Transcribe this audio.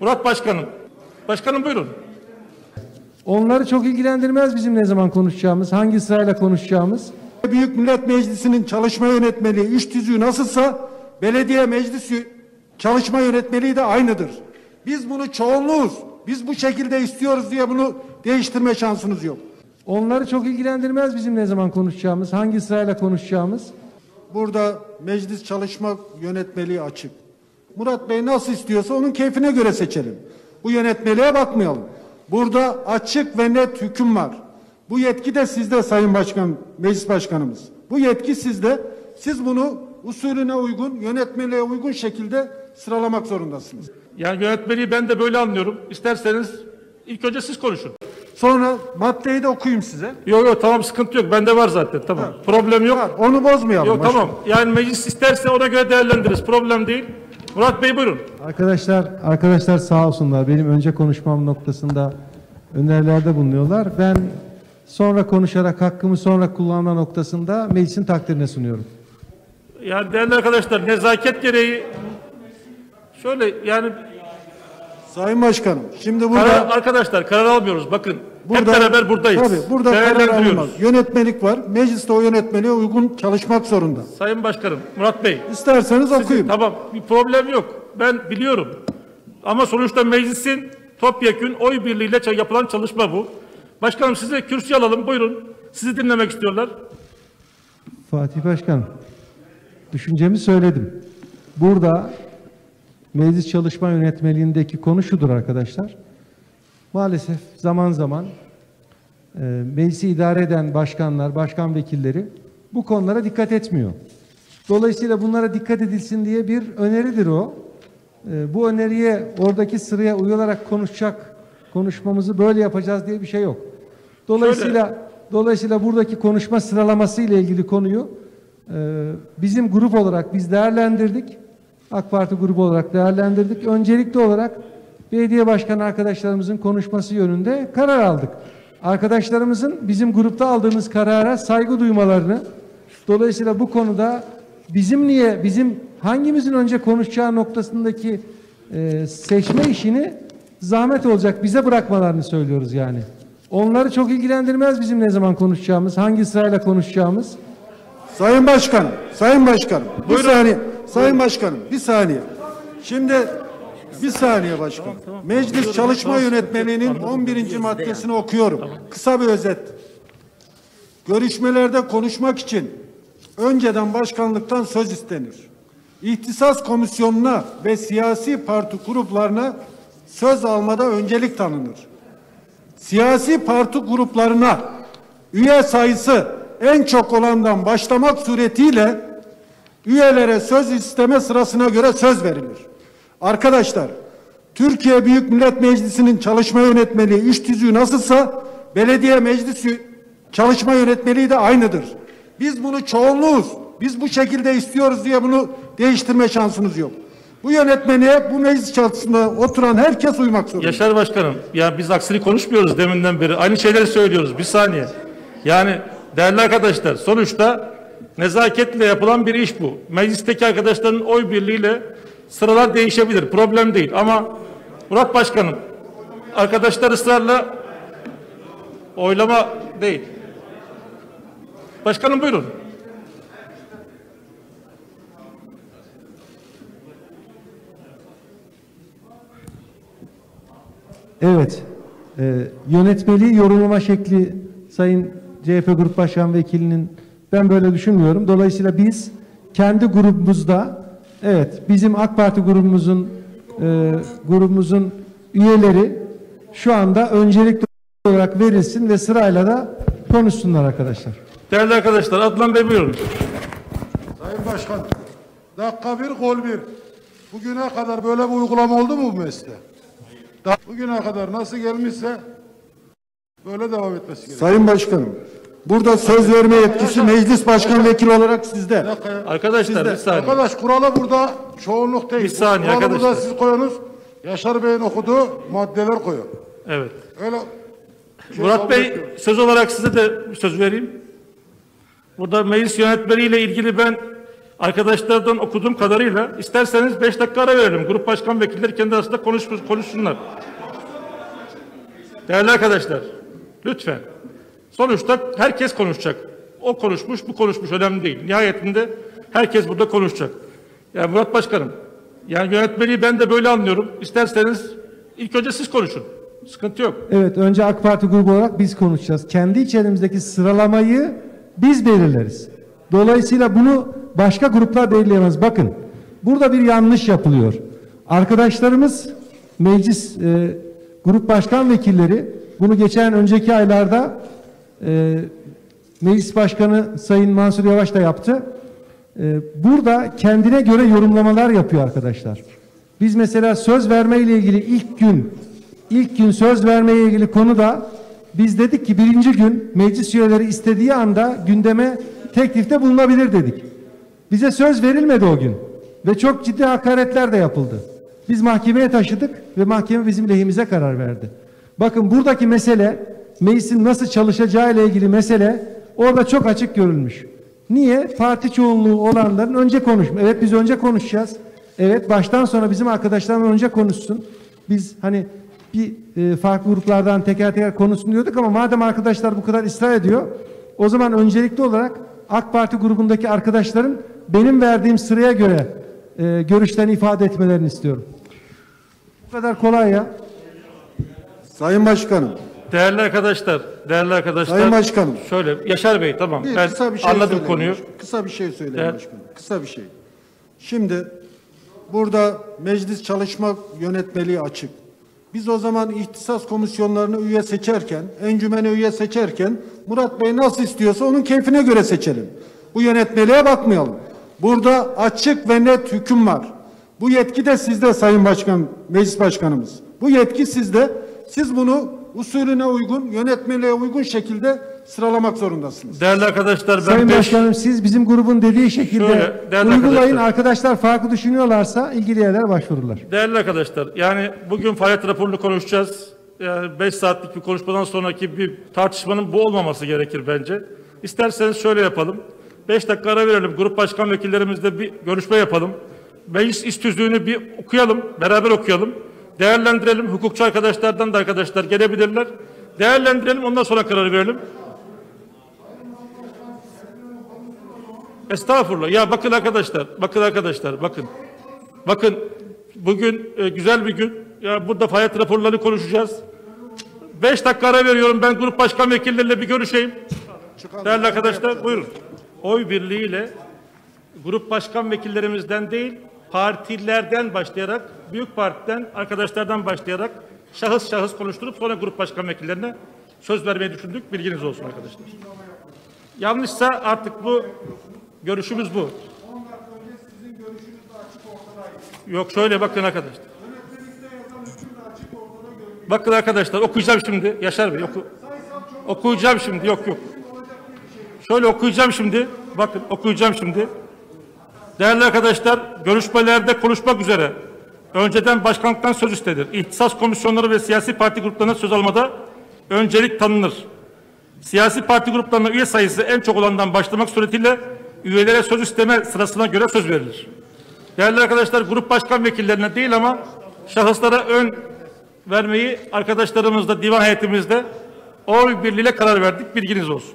Murat Başkanım. Başkanım buyurun. Onları çok ilgilendirmez bizim ne zaman konuşacağımız, hangi sırayla konuşacağımız. Büyük Millet Meclisi'nin çalışma yönetmeliği, iş tüzüğü nasılsa belediye meclisi çalışma yönetmeliği de aynıdır. Biz bunu çoğunluğuz. Biz bu şekilde istiyoruz diye bunu değiştirme şansınız yok. Onları çok ilgilendirmez bizim ne zaman konuşacağımız, hangi sırayla konuşacağımız. Burada meclis çalışma yönetmeliği açık. Murat Bey nasıl istiyorsa onun keyfine göre seçelim. Bu yönetmeliğe bakmayalım. Burada açık ve net hüküm var. Bu yetki de sizde Sayın Başkan, Meclis Başkanımız. Bu yetki sizde. Siz bunu usulüne uygun, yönetmeliğe uygun şekilde sıralamak zorundasınız. Yani yönetmeliği ben de böyle anlıyorum. İsterseniz ilk önce siz konuşun. Sonra maddeyi de okuyayım size. Yok yok tamam sıkıntı yok. Bende var zaten tamam. Problem yok. Var, Onu bozmayalım. Yok başkanım. tamam. Yani meclis isterse ona göre değerlendiririz. Problem değil. Murat Bey buyurun. Arkadaşlar, arkadaşlar sağ olsunlar. Benim önce konuşmam noktasında önerilerde bulunuyorlar. Ben sonra konuşarak hakkımı sonra kullanma noktasında meclisin takdirine sunuyorum. Yani değerli arkadaşlar nezaket gereği şöyle yani Sayın Başkanım, şimdi burada karar, arkadaşlar karar almıyoruz. Bakın Burada, hep beraber buradayız. Tabii burada karar alınmaz. Yönetmelik var. Meclis de o yönetmeliğe uygun çalışmak zorunda. Sayın Başkanım Murat Bey İsterseniz okuyayım. Tamam bir problem yok. Ben biliyorum. Ama sonuçta meclisin topyekün oy birliğiyle yapılan çalışma bu. Başkanım size kürsü alalım buyurun. Sizi dinlemek istiyorlar. Fatih Başkan, düşüncemi söyledim. Burada meclis çalışma yönetmeliğindeki konu şudur arkadaşlar. Maalesef zaman zaman e, meclisi idare eden başkanlar, başkan vekilleri bu konulara dikkat etmiyor. Dolayısıyla bunlara dikkat edilsin diye bir öneridir o. E, bu öneriye oradaki sıraya uyularak konuşacak, konuşmamızı böyle yapacağız diye bir şey yok. Dolayısıyla dolayısıyla buradaki konuşma sıralaması ile ilgili konuyu e, bizim grup olarak biz değerlendirdik. AK Parti grubu olarak değerlendirdik. Öncelikli olarak belediye başkanı arkadaşlarımızın konuşması yönünde karar aldık. Arkadaşlarımızın bizim grupta aldığımız karara saygı duymalarını, dolayısıyla bu konuda bizim niye, bizim hangimizin önce konuşacağı noktasındaki e, seçme işini zahmet olacak bize bırakmalarını söylüyoruz yani. Onları çok ilgilendirmez bizim ne zaman konuşacağımız, hangi sırayla konuşacağımız. Sayın Başkanım, Sayın Başkanım. Bir Buyurun. saniye. Sayın Başkanım, bir saniye. Şimdi bir saniye başkanım. Meclis Çalışma Yönetmeliğinin 11. maddesini okuyorum. Kısa bir özet. Görüşmelerde konuşmak için önceden başkanlıktan söz istenir. İhtisas komisyonuna ve siyasi parti gruplarına söz almada öncelik tanınır. Siyasi parti gruplarına üye sayısı en çok olandan başlamak suretiyle üyelere söz isteme sırasına göre söz verilir. Arkadaşlar, Türkiye Büyük Millet Meclisi'nin çalışma yönetmeliği, iş tüzüğü nasılsa belediye meclisi çalışma yönetmeliği de aynıdır. Biz bunu çoğunluğuz. Biz bu şekilde istiyoruz diye bunu değiştirme şansınız yok. Bu yönetmeliğe bu meclis çatısında oturan herkes uymak zorunda. Yaşar Başkanım ya biz aksini konuşmuyoruz deminden beri. Aynı şeyleri söylüyoruz. Bir saniye. Yani değerli arkadaşlar sonuçta nezaketle yapılan bir iş bu. Meclisteki arkadaşların oy birliğiyle sıralar değişebilir. Problem değil ama Murat Başkanım arkadaşlar ısrarla oylama değil. Başkanım buyurun. Evet. E, yönetmeliği yorumlama şekli Sayın CHP Grup Başkan Vekilinin ben böyle düşünmüyorum. Dolayısıyla biz kendi grubumuzda evet bizim AK Parti grubumuzun e, grubumuzun üyeleri şu anda öncelikli olarak verilsin ve sırayla da konuşsunlar arkadaşlar. Değerli arkadaşlar Adnan Bey buyurun. Sayın Başkan, dakika bir, gol bir. Bugüne kadar böyle bir uygulama oldu mu bu mesleğe? Da- Bugüne kadar nasıl gelmişse böyle devam etmesi gerekiyor. Sayın Başkanım, burada söz verme yetkisi meclis başkan vekili olarak sizde. Arkadaşlar bir saniye. Arkadaş kuralı burada çoğunluk değil. Bir saniye kuralı arkadaşlar. burada siz koyunuz. Yaşar Bey'in okuduğu maddeler koyuyor. Evet. Öyle şey Murat Bey etmiyorum. söz olarak size de söz vereyim. Burada meclis yönetmeliğiyle ilgili ben Arkadaşlardan okuduğum kadarıyla isterseniz 5 dakika ara verelim. Grup başkan vekilleri kendi arasında konuş, konuşsunlar. Değerli arkadaşlar, lütfen. Sonuçta herkes konuşacak. O konuşmuş, bu konuşmuş önemli değil. Nihayetinde herkes burada konuşacak. Yani Murat Başkanım, yani yönetmeliği ben de böyle anlıyorum. İsterseniz ilk önce siz konuşun. Sıkıntı yok. Evet, önce AK Parti grubu olarak biz konuşacağız. Kendi içerimizdeki sıralamayı biz belirleriz. Dolayısıyla bunu başka gruplar belirleyemez. Bakın, burada bir yanlış yapılıyor. Arkadaşlarımız meclis e, grup başkan vekilleri bunu geçen önceki aylarda e, meclis başkanı Sayın Mansur Yavaş da yaptı. E, burada kendine göre yorumlamalar yapıyor arkadaşlar. Biz mesela söz verme ile ilgili ilk gün ilk gün söz vermeye ilgili konuda biz dedik ki birinci gün meclis üyeleri istediği anda gündeme teklifte bulunabilir dedik. Bize söz verilmedi o gün ve çok ciddi hakaretler de yapıldı. Biz mahkemeye taşıdık ve mahkeme bizim lehimize karar verdi. Bakın buradaki mesele meclisin nasıl çalışacağı ile ilgili mesele orada çok açık görülmüş. Niye? Parti çoğunluğu olanların önce konuşma. Evet biz önce konuşacağız. Evet baştan sonra bizim arkadaşlarımız önce konuşsun. Biz hani bir e, farklı gruplardan teker teker konuşsun diyorduk ama madem arkadaşlar bu kadar ısrar ediyor o zaman öncelikli olarak AK Parti grubundaki arkadaşların benim verdiğim sıraya göre e, görüşlerini ifade etmelerini istiyorum. Bu kadar kolay ya. Sayın Başkanım, Değerli arkadaşlar, değerli arkadaşlar. Sayın Başkanım. Şöyle, Yaşar Bey tamam. bir ben kısa bir şey anladım söyleyeyim konuyu. Kısa bir şey söyleyeyim Evet. başkanım. Kısa bir şey. Şimdi burada meclis çalışma yönetmeliği açık. Biz o zaman ihtisas komisyonlarını üye seçerken, encümeni üye seçerken Murat Bey nasıl istiyorsa onun keyfine göre seçelim. Bu yönetmeliğe bakmayalım. Burada açık ve net hüküm var. Bu yetki de sizde Sayın Başkan, Meclis Başkanımız. Bu yetki sizde. Siz bunu usulüne uygun, yönetmeliğe uygun şekilde sıralamak zorundasınız. Değerli arkadaşlar ben Sayın beş- Başkanım siz bizim grubun dediği şekilde Şöyle, uygulayın. arkadaşlar. Arkadaşlar farklı düşünüyorlarsa ilgili yerler başvururlar. Değerli arkadaşlar, yani bugün faaliyet raporunu konuşacağız. Yani 5 saatlik bir konuşmadan sonraki bir tartışmanın bu olmaması gerekir bence. İsterseniz şöyle yapalım. 5 dakika ara verelim. Grup başkan vekillerimizle bir görüşme yapalım. Meclis iş tüzüğünü bir okuyalım, beraber okuyalım. Değerlendirelim. Hukukçu arkadaşlardan da arkadaşlar gelebilirler. Değerlendirelim, ondan sonra kararı verelim. Estağfurullah. Ya bakın arkadaşlar, bakın arkadaşlar, bakın. Bakın bugün e, güzel bir gün. Ya burada faaliyet raporlarını konuşacağız. Beş dakika ara veriyorum. Ben grup başkan vekilleriyle bir görüşeyim. Değerli arkadaşlar buyurun. Oy birliğiyle grup başkan vekillerimizden değil, partilerden başlayarak, büyük partiden, arkadaşlardan başlayarak şahıs şahıs konuşturup sonra grup başkan vekillerine söz vermeyi düşündük. Bilginiz olsun arkadaşlar. Yanlışsa artık bu görüşümüz bu. Yok şöyle bakın arkadaşlar. Bakın arkadaşlar okuyacağım şimdi. Yaşar Bey oku. Okuyacağım şimdi. Yok yok. Şöyle okuyacağım şimdi. Bakın okuyacağım şimdi. Değerli arkadaşlar, görüşmelerde konuşmak üzere önceden başkanlıktan söz istedir. İhtisas komisyonları ve siyasi parti gruplarına söz almada öncelik tanınır. Siyasi parti gruplarına üye sayısı en çok olandan başlamak suretiyle üyelere söz isteme sırasına göre söz verilir. Değerli arkadaşlar, grup başkan vekillerine değil ama şahıslara ön vermeyi arkadaşlarımızla, divan heyetimizde oy birliğiyle karar verdik. Bilginiz olsun.